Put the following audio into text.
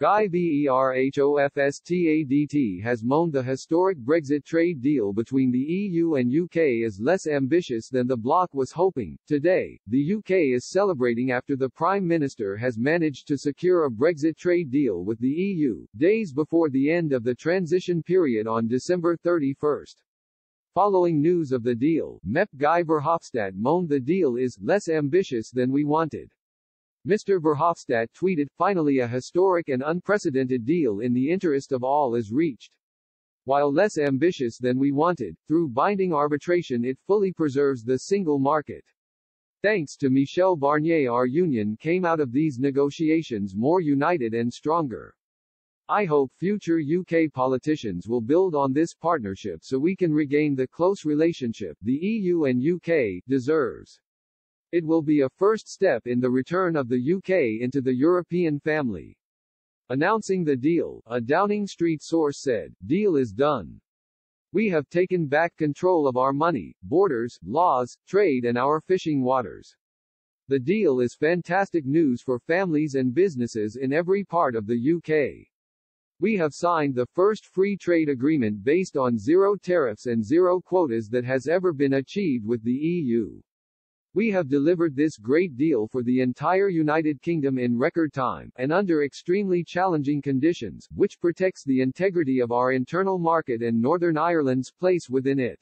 Guy Verhofstadt has moaned the historic Brexit trade deal between the EU and UK is less ambitious than the bloc was hoping. Today, the UK is celebrating after the Prime Minister has managed to secure a Brexit trade deal with the EU, days before the end of the transition period on December 31. Following news of the deal, MEP Guy Verhofstadt moaned the deal is less ambitious than we wanted. Mr. Verhofstadt tweeted, finally a historic and unprecedented deal in the interest of all is reached. While less ambitious than we wanted, through binding arbitration it fully preserves the single market. Thanks to Michel Barnier our union came out of these negotiations more united and stronger. I hope future UK politicians will build on this partnership so we can regain the close relationship the EU and UK deserves. It will be a first step in the return of the UK into the European family. Announcing the deal, a Downing Street source said, deal is done. We have taken back control of our money, borders, laws, trade and our fishing waters. The deal is fantastic news for families and businesses in every part of the UK. We have signed the first free trade agreement based on zero tariffs and zero quotas that has ever been achieved with the EU. We have delivered this great deal for the entire United Kingdom in record time, and under extremely challenging conditions, which protects the integrity of our internal market and Northern Ireland's place within it.